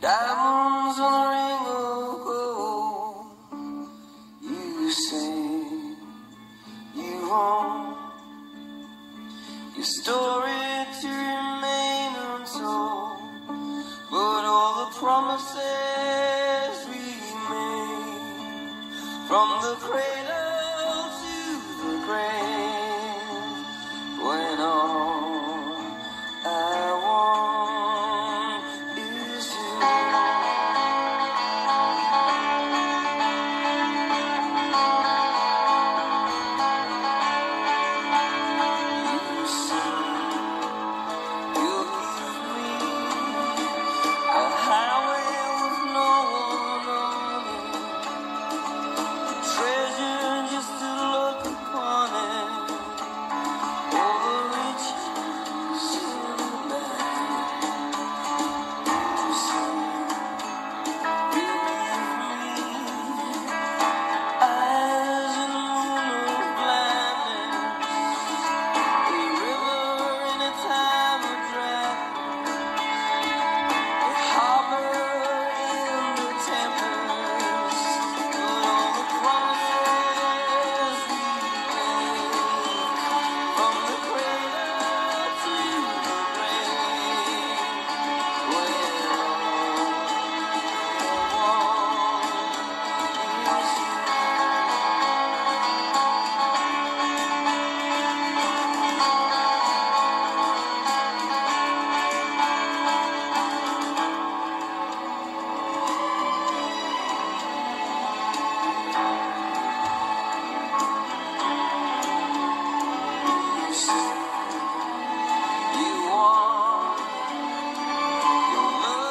Diamonds on a ring of gold. You say you want your story to remain untold, but all the promises we made from the grave.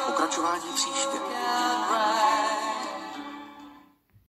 Pokračování příště.